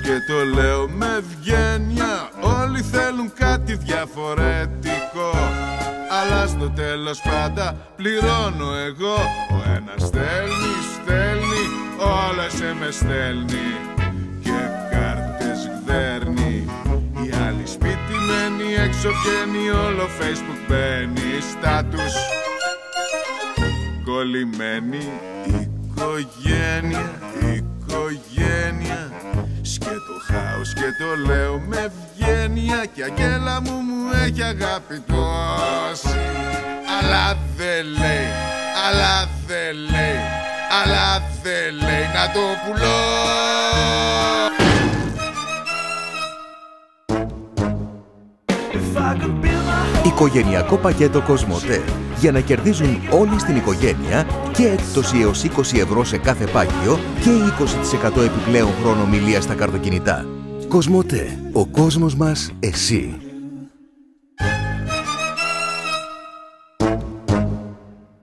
και το λέω με ευγένεια Όλοι θέλουν κάτι διαφορετικό. Αλλά στο τέλος πάντα πληρώνω εγώ. Ο ένας στέλνει, στέλνει, όλα σε με στέλνει. Και κάρτες γδέρνει Η άλλη σπιτιμένη έξω βγαίνει Όλο facebook μπαίνει στάτους Κολλημένη οικογένεια Σκέτο χάος και το λέω με ευγένεια Κι αγγέλα μου μου έχει αγάπη τόση Αλλά δεν λέει, αλλά δεν λέει, αλλά δεν λέει να το πουλώ Οικογενειακό πακέτο Κοσμοτέ για να κερδίζουν όλοι στην οικογένεια και έκπτωση έως 20 ευρώ σε κάθε πάγιο και 20% επιπλέον χρόνο μιλία στα καρτοκινητά. Κοσμοτέ. Ο κόσμος μας εσύ.